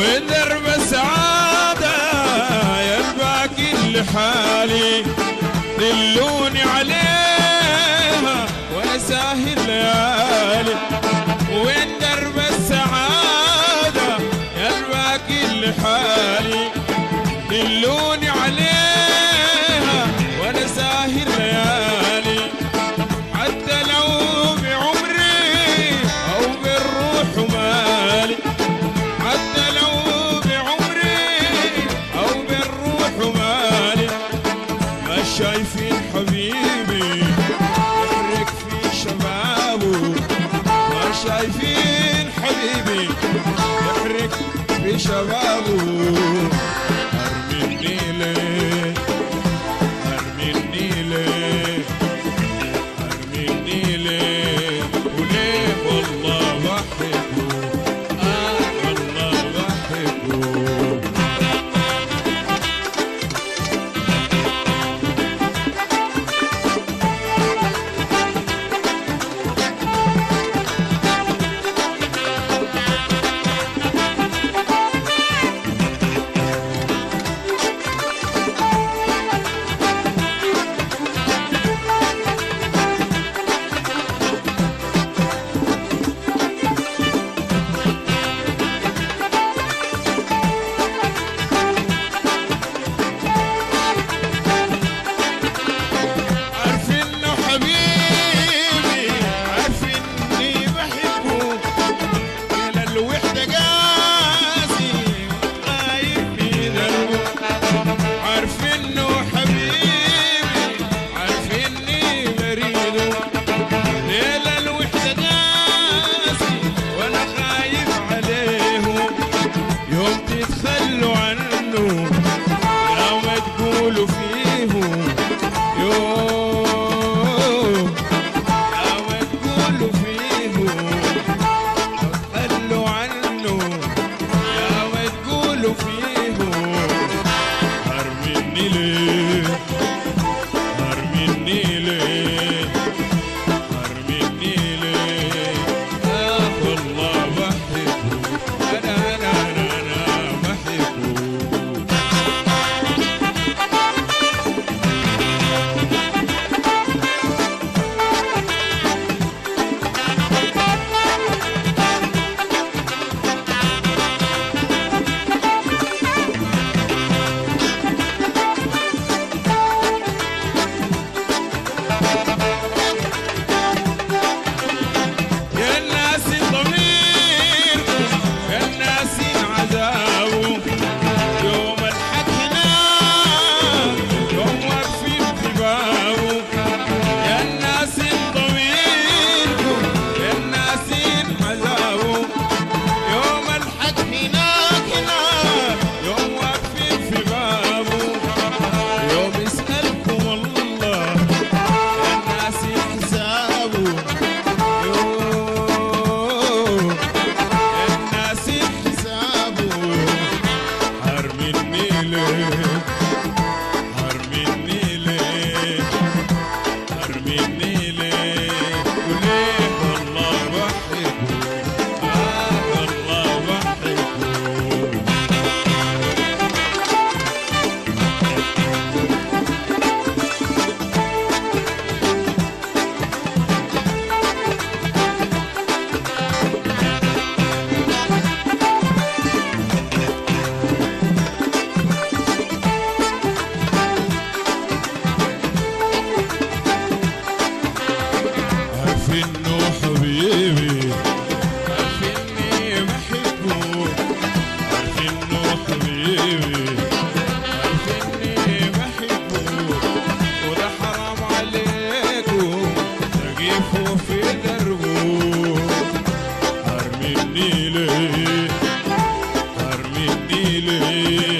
ودرب السعادة يبقى كل حالي دلوني عليها وأساهي الليالي وين درب السعادة يبقى كل حالي دلوني عليها Chamado with. إنه حبيبي. عارف اني بحبه عارف انه حبيبي. عارف اني بحبه وده حرام عليكم تجيبه في دربه. هرمني ليه؟ هرمني ليه؟